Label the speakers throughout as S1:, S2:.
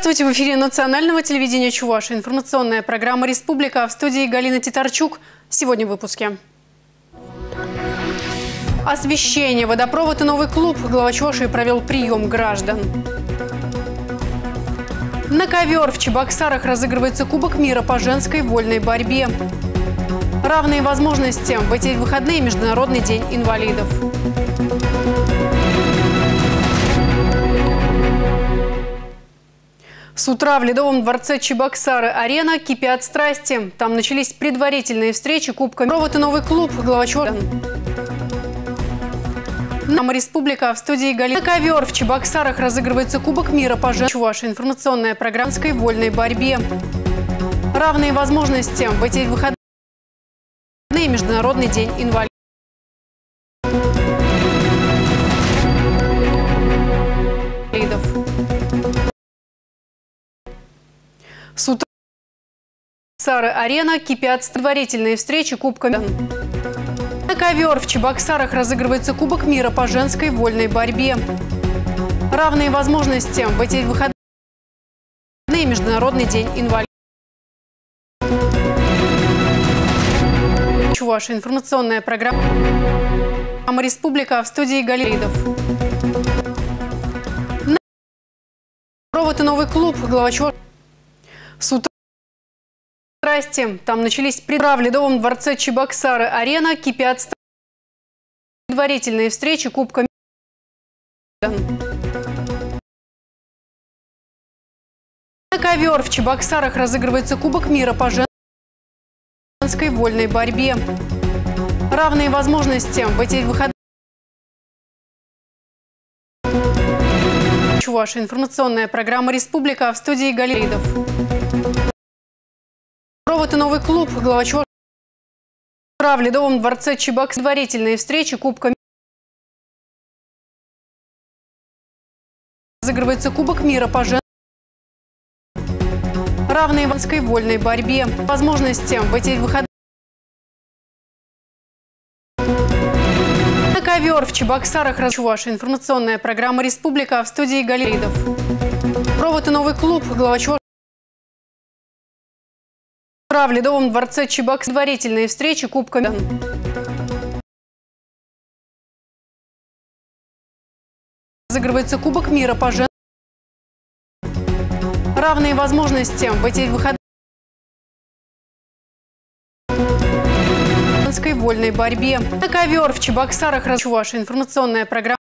S1: Здравствуйте! В эфире национального телевидения Чуваши. Информационная программа «Республика» в студии Галина Титарчук. Сегодня в выпуске. Освещение, водопровод и новый клуб. Глава Чуваши провел прием граждан. На ковер в Чебоксарах разыгрывается Кубок мира по женской вольной борьбе. Равные возможности. В эти выходные Международный день инвалидов. С утра в Ледовом дворце Чебоксары-Арена кипят страсти. Там начались предварительные встречи Кубка Провод и новый клуб глава Нам республика в студии Галина Ковер. В Чебоксарах разыгрывается Кубок мира по Чуваши. Информационная программа вольной борьбе. Равные возможности. В эти выходные Международный день инвалидов. С утра Сары-арена кипят предварительные встречи Кубка На ковер в Чебоксарах разыгрывается Кубок мира по женской вольной борьбе. Равные возможности. В эти выходные Международный день инвалидов. Чуваша. Информационная программа «Республика» в студии Галидов. Провод и новый клуб. Глава Чуваша. С утра страсти. Там начались предра в Ледовом дворце Чебоксары-Арена. Кипят предварительные встречи Кубка На ковер в Чебоксарах разыгрывается Кубок мира по женской вольной борьбе. Равные возможности в эти выходные. Чуваша. Информационная программа «Республика» в студии Галидов. И новый клуб. Глава Чуваша. В Ледовом дворце Чебокс. Предварительные встречи Кубка Разыгрывается Кубок мира по женской равной иванской вольной борьбе. Возможности в эти выходные ковер в Чебоксарах. Чуваша. Информационная программа «Республика» в студии Галидов. Провод и новый клуб. Глава Чуваша. В Ледовом дворце Чебокс. Предварительные встречи Кубка Разыгрывается Кубок мира по женскому. Равные возможности в эти выходные. женской вольной борьбе. На ковер в Чебоксарах Чуваша. Информационная программа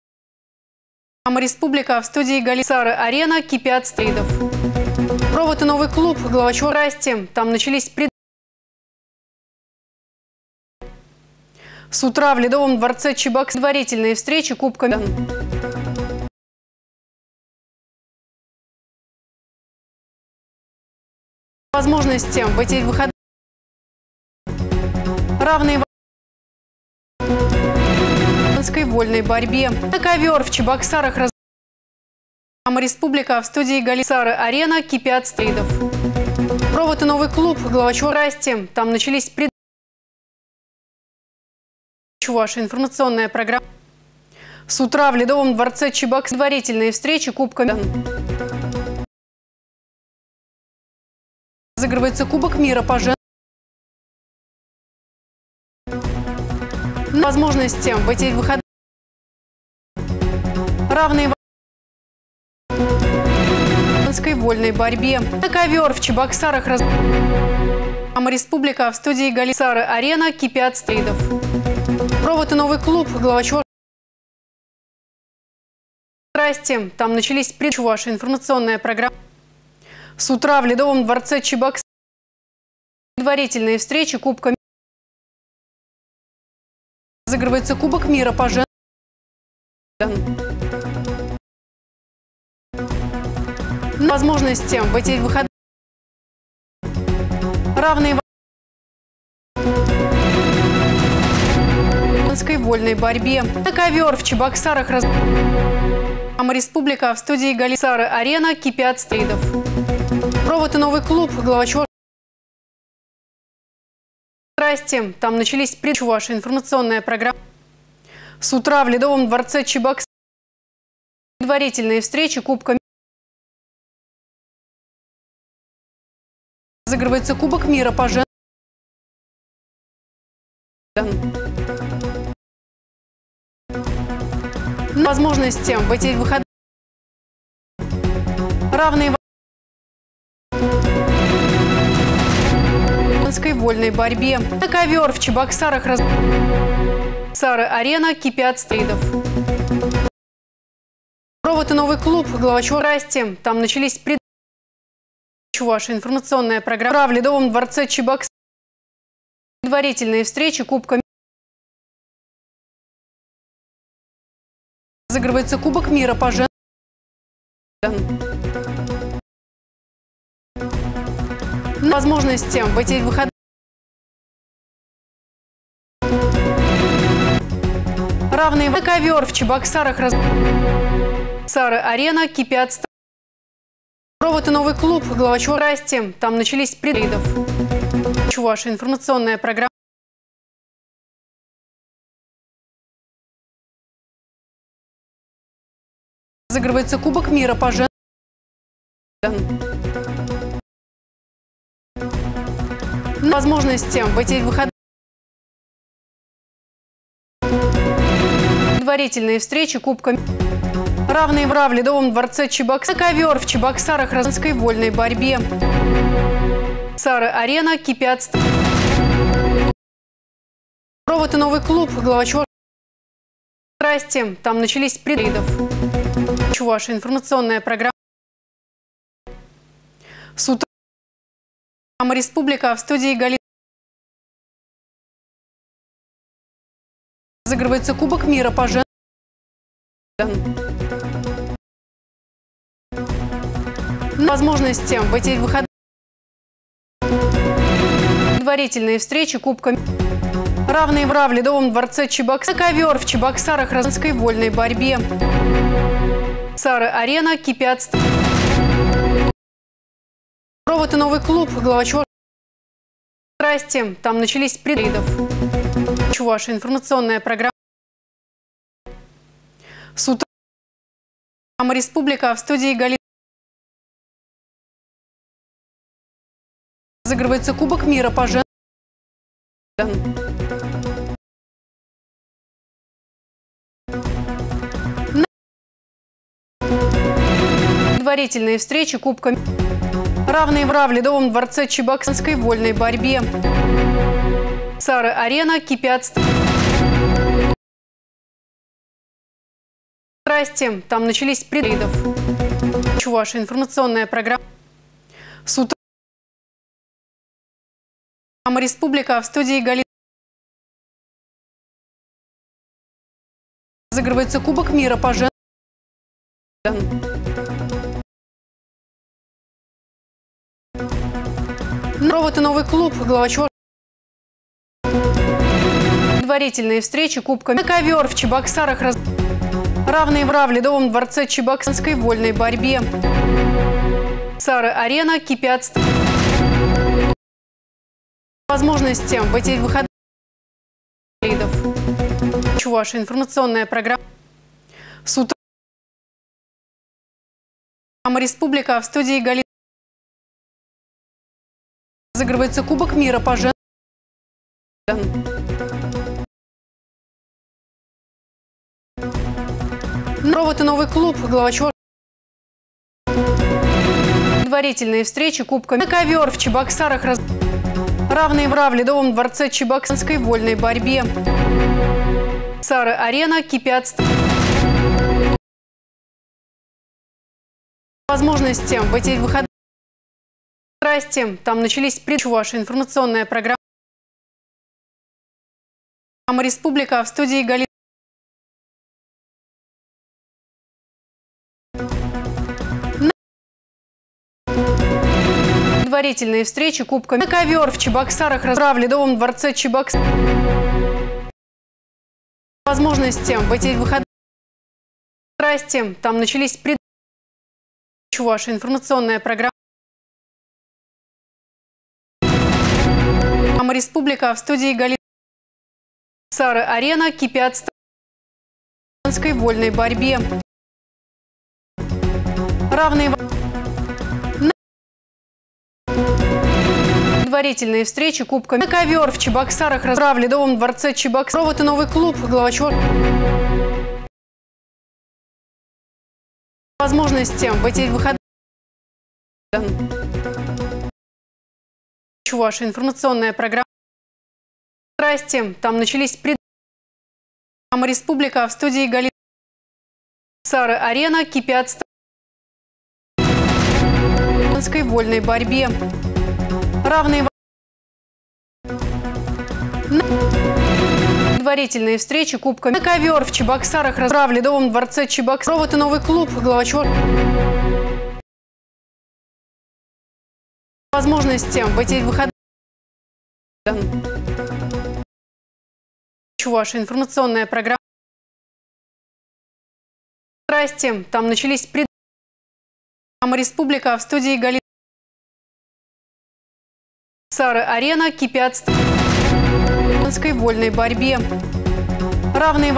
S1: «Республика» в студии Галисары-Арена кипят стридов. Провод и новый клуб глава Чуварасти. Там начались пред... С утра в Ледовом дворце Чебокс предварительные встречи Кубка возможности в эти выходные. Равные вольной борьбе. На ковер в Чебоксарах раз... Республика в студии Галисары-Арена кипят стридов. Провод и новый клуб глава Чуварасти. Там начались пред... Чуваша. Информационная программа. С утра в Ледовом дворце Чебокс предварительные встречи Кубка Разыгрывается Кубок мира по женскому. возможности в эти выходные. Равные вольной борьбе. На ковер в Чебоксарах раз... Республика в студии Галисары-Арена кипят стридов. Провод и новый клуб. Глава Чуваши. Страсти. Там начались пред... Чуваши. Информационная программа. С утра в Ледовом дворце Чебоксар. Предварительные встречи Кубка Разыгрывается Кубок мира по женскому. Возможности в эти выходные. Равные женской вольной борьбе. На ковер в Чебоксарах раз... Республика в студии Галисары-Арена кипят стридов. Провод и новый клуб глава Страсти. Там начались пред... Чуваша. Информационная программа. С утра в Ледовом дворце Чебокс. Предварительные встречи Кубка Разыгрывается Кубок мира по женскому. Возможности в эти выходные равные женской вольной борьбе. На ковер в Чебоксарах раз... Сары Арена кипят стридов. Провод и новый клуб глава Расти. Там начались пред... Ваша информационная программа в Ледовом дворце Чебоксар. Предварительные встречи Кубка Разыгрывается Кубок мира по женскому. Возможности в эти выходные. Равный ковер в Чебоксарах. Раз... Сары Арена кипят. Провод и новый клуб глава Расти. Там начались предридов. Ваша информационная программа. Разыгрывается Кубок мира по женскому. Возможности в эти выходные. Предварительные встречи Кубка Равные в в Ледовом дворце Чебоксар. Ковер в Чебоксарах разной вольной борьбе. Сары Арена кипят. Провод и новый клуб глава Здрасте, там начались предридов. Ваша информационная программа. С утра Республика в студии Галина. Разыгрывается Кубок мира по женскому. Возможности в эти выходные. Предварительные встречи Кубка Равные в в Ледовом дворце Чебоксар. Ковер в Чебоксарах разной вольной борьбе. Сары Арена кипят. Провод и новый клуб глава Здрасте, там начались предридов. Ваша информационная программа. С утра Республика в студии Галина. Разыгрывается Кубок мира по женскому. Предварительные встречи Кубка Равные в Ледовом дворце Чебоксарской вольной борьбе. Сары Арена кипят. Здрасте, там начались предридов. Ваша информационная программа. С утра Республика в студии Галина. Разыгрывается Кубок мира по женскому. Провод и новый клуб глава Предварительные встречи Кубка на ковер в Чебоксарах. Раз... Равные в Ледовом дворце Чебоксарской вольной борьбе. Сары Арена кипят. Возможности в эти выходные. Ваша информационная программа. С утра Республика в студии Галина. Разыгрывается Кубок мира по женскому. Провод и новый клуб глава Предварительные встречи Кубка на ковер в Чебоксарах. Раз... Равные в Ледовом дворце Чебоксарской вольной борьбе. Сары Арена кипят. Возможности в эти выходные. Здрасте, там начались пред... Ваша информационная программа. Республика в студии Галина. Предварительные встречи Кубка на ковер в Чебоксарах в Ледовом дворце Чебоксар. Возможности в эти выходные. Здрасте, там начались пред... Ваша информационная программа. Республика в студии Галина. Сары Арена кипят в вольной борьбе. Равные Предварительные встречи Кубка на ковер в Чебоксарах разрав в Ледовом дворце Чебоксар. Провод и новый клуб. Глава Чур. Возможности в эти выходные. Ваша информационная программа. Здрасте. Там начались пред... Республика в студии Галина. Сары Арена кипят в вольной борьбе. Равные предварительные встречи Кубка на ковер в Чебоксарах разрав в Ледовом дворце Чебоксар. Провод и новый клуб. Глава Чур. Возможности в эти выходные. Ваша информационная программа. Здрасте. Там начались пред... Республика в студии Галина. Сары Арена кипят в вольной борьбе. Равные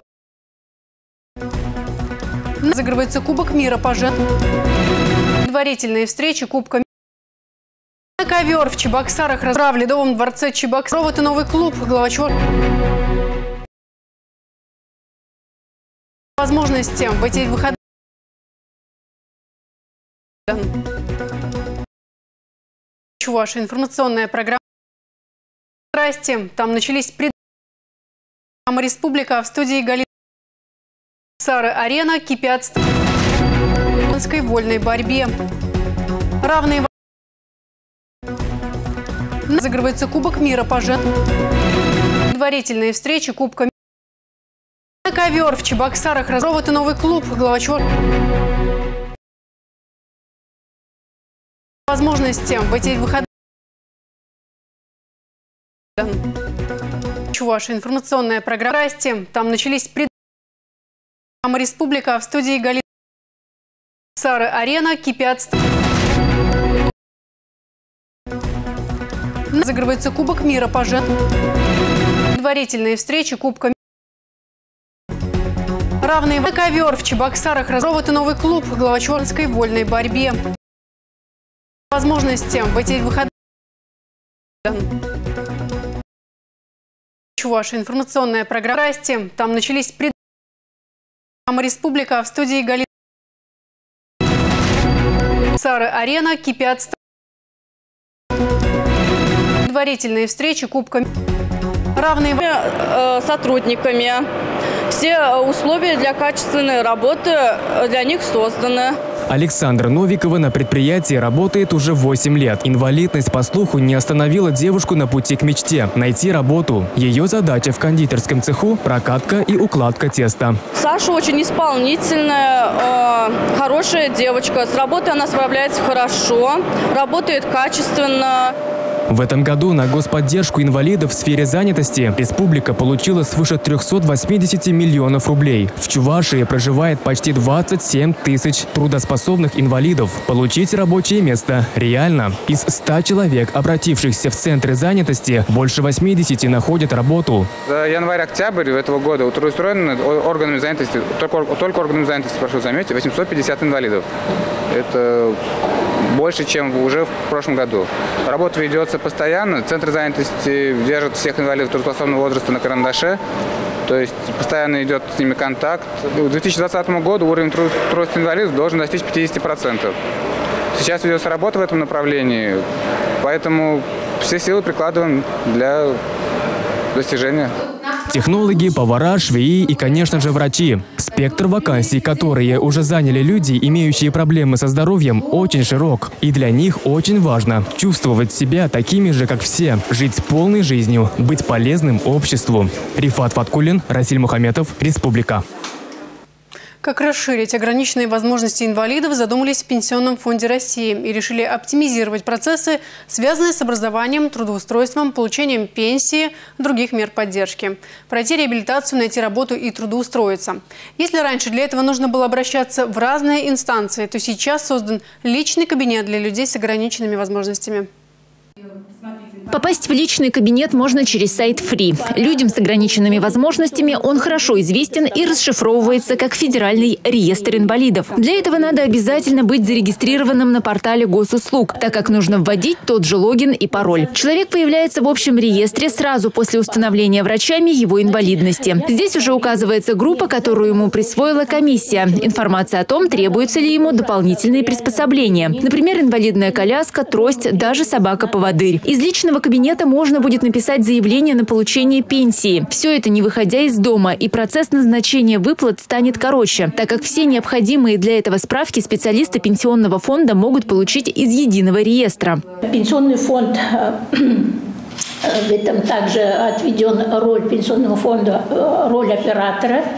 S1: Разыгрывается Кубок мира по жен... Предварительные встречи Кубка на ковер в Чебоксарах разрав в Ледовом дворце Чебоксар. Провод и новый клуб. Глава Чур. Возможности в эти выходные. Ваша информационная программа. Здрасте. Там начались пред... Республика в студии Галина. Сары Арена кипят в вольной борьбе. Равные Разыгрывается Кубок мира по жен... Предварительные встречи Кубка на ковер в Чебоксарах. И новый клуб. Глава Чур. Возможности в эти выходные. Ваша информационная программа. Здрасте. Там начались пред... Республика в студии Галина. Сары Арена кипят Разыгрывается Кубок мира по жен... Предварительные встречи Кубка Равные на ковер в Чебоксарах. И новый клуб. Глава Чернской вольной борьбе. Возможности в эти выходные. Ваша информационная программа. Здрасте. Там начались пред... Республика в студии Галина. Сары Арена кипят предварительные встречи Кубка. Равные
S2: э, сотрудниками. Все условия для качественной работы для них созданы.
S3: Александра Новикова на предприятии работает уже 8 лет. Инвалидность по слуху не остановила девушку на пути к мечте – найти работу. Ее задача в кондитерском цеху – прокатка и укладка теста.
S2: Саша очень исполнительная, э, хорошая девочка. С работой она справляется хорошо, работает качественно.
S3: В этом году на господдержку инвалидов в сфере занятости республика получила свыше 380 миллионов рублей. В Чувашии проживает почти 27 тысяч трудоспособных инвалидов. Получить рабочее место реально. Из 100 человек, обратившихся в центры занятости, больше 80 находят работу.
S4: За январь-октябрь этого года трудоустроено органами занятости, только, только органами занятости, прошу заметить, 850 инвалидов. Это больше, чем уже в прошлом году. Работа ведется постоянно. Центр занятости держит всех инвалидов трудоспособного возраста на карандаше. То есть постоянно идет с ними контакт. К 2020 году уровень трудности инвалидов должен достичь 50%. Сейчас ведется работа в этом направлении, поэтому все силы прикладываем для достижения.
S3: Технологи, повара, швеи и, конечно же, врачи. Спектр вакансий, которые уже заняли люди, имеющие проблемы со здоровьем, очень широк. И для них очень важно чувствовать себя такими же, как все, жить полной жизнью, быть полезным обществу. Рифат Фаткулин, Расиль Мухаметов, Республика.
S1: Как расширить ограниченные возможности инвалидов, задумались в Пенсионном фонде России и решили оптимизировать процессы, связанные с образованием, трудоустройством, получением пенсии, других мер поддержки. Пройти реабилитацию, найти работу и трудоустроиться. Если раньше для этого нужно было обращаться в разные инстанции, то сейчас создан личный кабинет для людей с ограниченными возможностями.
S5: Попасть в личный кабинет можно через сайт Free. Людям с ограниченными возможностями он хорошо известен и расшифровывается как Федеральный реестр инвалидов. Для этого надо обязательно быть зарегистрированным на портале госуслуг, так как нужно вводить тот же логин и пароль. Человек появляется в общем реестре сразу после установления врачами его инвалидности. Здесь уже указывается группа, которую ему присвоила комиссия. Информация о том, требуются ли ему дополнительные приспособления. Например, инвалидная коляска, трость, даже собака-поводырь. Из личного кабинета можно будет написать заявление на получение пенсии. Все это не выходя из дома, и процесс назначения выплат станет короче, так как все необходимые для этого справки специалисты пенсионного фонда могут получить из единого реестра.
S6: Пенсионный фонд э, в этом также отведен роль пенсионного фонда, э, роль оператора –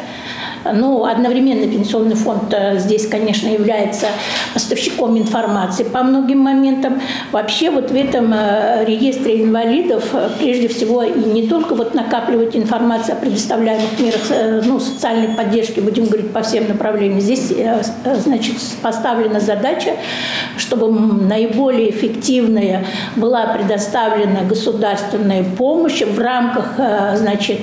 S6: ну, одновременно пенсионный фонд э, здесь, конечно, является поставщиком информации по многим моментам. Вообще вот в этом э, реестре инвалидов э, прежде всего и не только вот накапливать информацию о предоставляемых мерах ну, социальной поддержки, будем говорить, по всем направлениям. Здесь, значит, поставлена задача, чтобы наиболее эффективная была предоставлена государственная помощь в рамках, значит,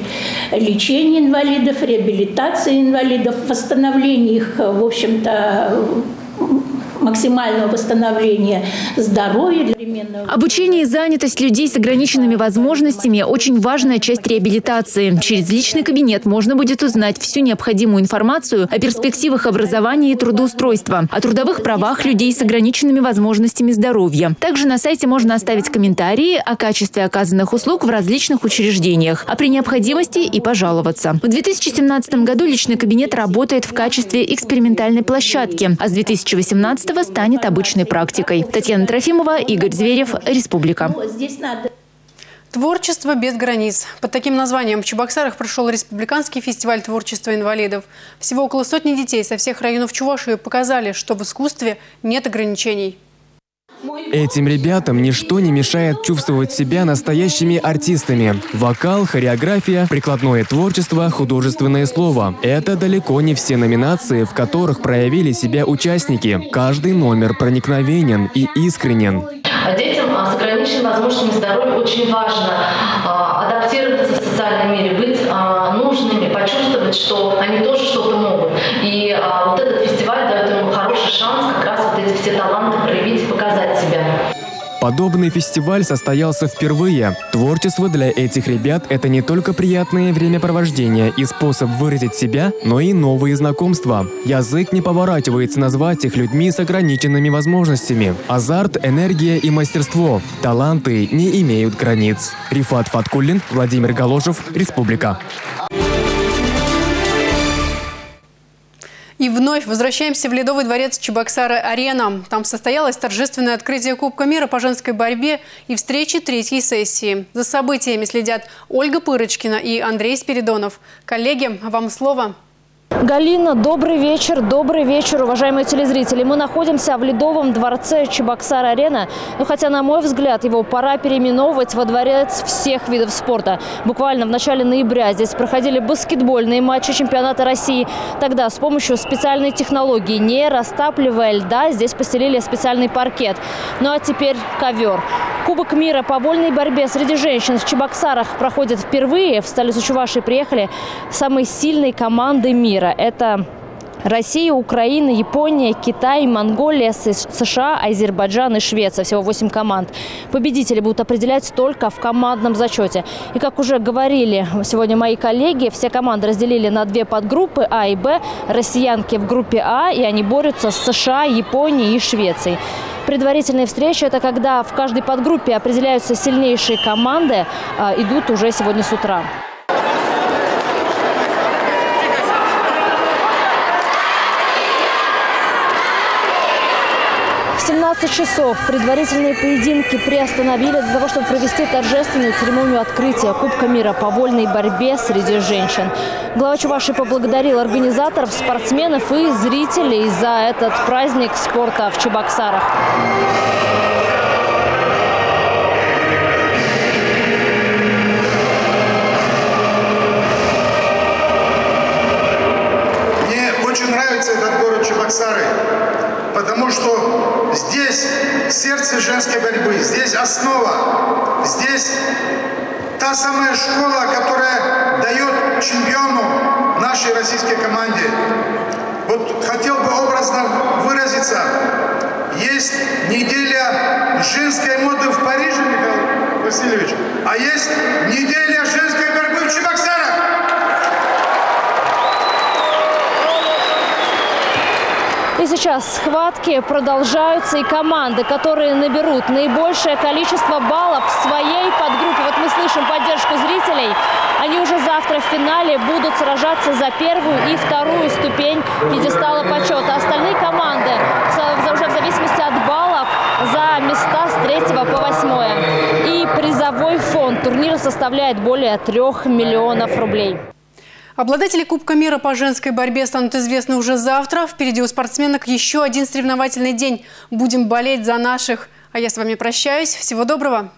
S6: лечения инвалидов, реабилитации инвалидов, инвалидов, восстановление их, в общем-то, максимального восстановления здоровья.
S5: Обучение и занятость людей с ограниченными возможностями – очень важная часть реабилитации. Через личный кабинет можно будет узнать всю необходимую информацию о перспективах образования и трудоустройства, о трудовых правах людей с ограниченными возможностями здоровья. Также на сайте можно оставить комментарии о качестве оказанных услуг в различных учреждениях, а при необходимости и пожаловаться. В 2017 году личный кабинет работает в качестве экспериментальной площадки, а с 2018 этого станет обычной практикой. Татьяна Трофимова, Игорь Зверев, Республика.
S1: Творчество без границ. Под таким названием в Чебоксарах прошел Республиканский фестиваль творчества инвалидов. Всего около сотни детей со всех районов Чувашии показали, что в искусстве нет ограничений.
S3: Этим ребятам ничто не мешает чувствовать себя настоящими артистами. Вокал, хореография, прикладное творчество, художественное слово. Это далеко не все номинации, в которых проявили себя участники. Каждый номер проникновенен и искренен.
S7: Детям с ограниченными возможностями здоровья очень важно а, адаптироваться в социальном мире, быть а, нужными, почувствовать, что они тоже что-то могут. И
S3: Подобный фестиваль состоялся впервые. Творчество для этих ребят – это не только приятное времяпровождение и способ выразить себя, но и новые знакомства. Язык не поворачивается назвать их людьми с ограниченными возможностями. Азарт, энергия и мастерство. Таланты не имеют границ. Рифат Фаткуллин, Владимир Галожев, Республика.
S1: И вновь возвращаемся в Ледовый дворец Чебоксары-Арена. Там состоялось торжественное открытие Кубка мира по женской борьбе и встречи третьей сессии. За событиями следят Ольга Пырочкина и Андрей Спиридонов. Коллеги, вам слово.
S8: Галина, добрый вечер. Добрый вечер, уважаемые телезрители. Мы находимся в Ледовом дворце Чебоксар-Арена. Ну, хотя, на мой взгляд, его пора переименовывать во дворец всех видов спорта. Буквально в начале ноября здесь проходили баскетбольные матчи чемпионата России. Тогда с помощью специальной технологии, не растапливая льда, здесь постелили специальный паркет. Ну а теперь ковер. Кубок мира по вольной борьбе среди женщин в Чебоксарах проходит впервые. В столицу Чувашии приехали самые сильные команды мира. Это Россия, Украина, Япония, Китай, Монголия, США, Азербайджан и Швеция. Всего 8 команд. Победители будут определять только в командном зачете. И как уже говорили сегодня мои коллеги, все команды разделили на две подгруппы А и Б. Россиянки в группе А, и они борются с США, Японией и Швецией. Предварительные встречи – это когда в каждой подгруппе определяются сильнейшие команды, а, идут уже сегодня с утра. В 17 часов предварительные поединки приостановили для того, чтобы провести торжественную церемонию открытия Кубка мира по вольной борьбе среди женщин. Глава Чуваши поблагодарил организаторов, спортсменов и зрителей за этот праздник спорта в Чебоксарах.
S9: Мне очень нравится этот город Чебоксары, потому что здесь сердце женской борьбы, здесь основа, здесь та самая школа, которая дает чемпиону нашей российской команде. Вот хотел бы образно выразиться. Есть неделя женской моды в Париже, Михаил Васильевич, а есть неделя женской борьбы в Чебоксарах.
S8: Сейчас схватки продолжаются, и команды, которые наберут наибольшее количество баллов в своей подгруппе, вот мы слышим поддержку зрителей, они уже завтра в финале будут сражаться за первую и вторую ступень пьедестала почета. Остальные команды уже в зависимости от баллов за места с третьего по восьмое. И призовой фонд турнира составляет более трех миллионов рублей.
S1: Обладатели Кубка мира по женской борьбе станут известны уже завтра. Впереди у спортсменок еще один соревновательный день. Будем болеть за наших. А я с вами прощаюсь. Всего доброго.